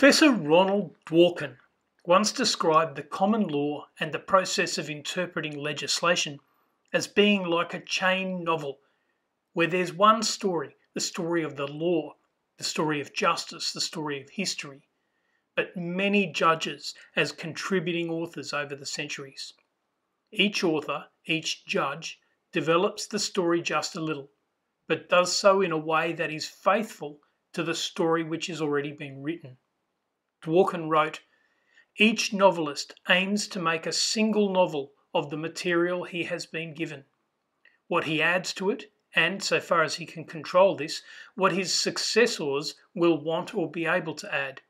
Professor Ronald Dworkin once described the common law and the process of interpreting legislation as being like a chain novel, where there's one story, the story of the law, the story of justice, the story of history, but many judges as contributing authors over the centuries. Each author, each judge, develops the story just a little, but does so in a way that is faithful to the story which has already been written. Dworkin wrote, Each novelist aims to make a single novel of the material he has been given. What he adds to it, and, so far as he can control this, what his successors will want or be able to add.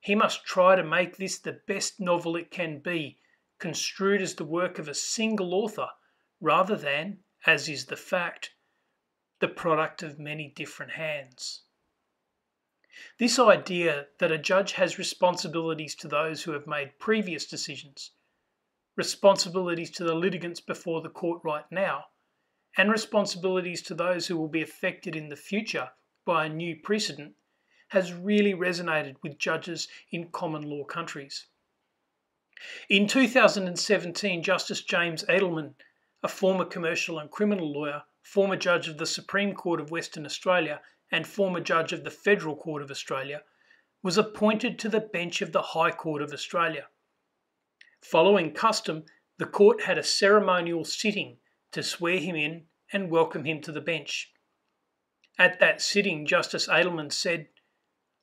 He must try to make this the best novel it can be, construed as the work of a single author, rather than, as is the fact, the product of many different hands. This idea that a judge has responsibilities to those who have made previous decisions, responsibilities to the litigants before the court right now, and responsibilities to those who will be affected in the future by a new precedent has really resonated with judges in common law countries. In 2017, Justice James Edelman, a former commercial and criminal lawyer, former judge of the Supreme Court of Western Australia, and former judge of the Federal Court of Australia, was appointed to the bench of the High Court of Australia. Following custom, the court had a ceremonial sitting to swear him in and welcome him to the bench. At that sitting, Justice Edelman said,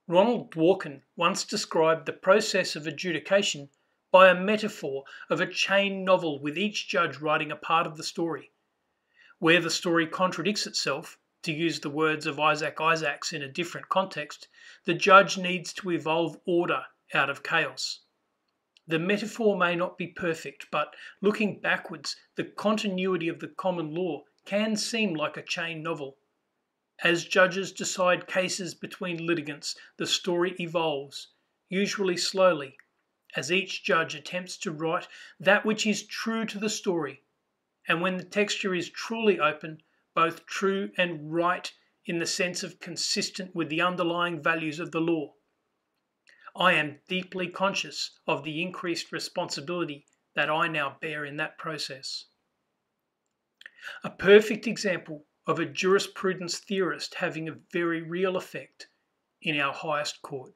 Ronald Dworkin once described the process of adjudication by a metaphor of a chain novel with each judge writing a part of the story. Where the story contradicts itself, to use the words of Isaac Isaacs in a different context, the judge needs to evolve order out of chaos. The metaphor may not be perfect, but looking backwards, the continuity of the common law can seem like a chain novel. As judges decide cases between litigants, the story evolves, usually slowly, as each judge attempts to write that which is true to the story. And when the texture is truly open, both true and right in the sense of consistent with the underlying values of the law. I am deeply conscious of the increased responsibility that I now bear in that process. A perfect example of a jurisprudence theorist having a very real effect in our highest court.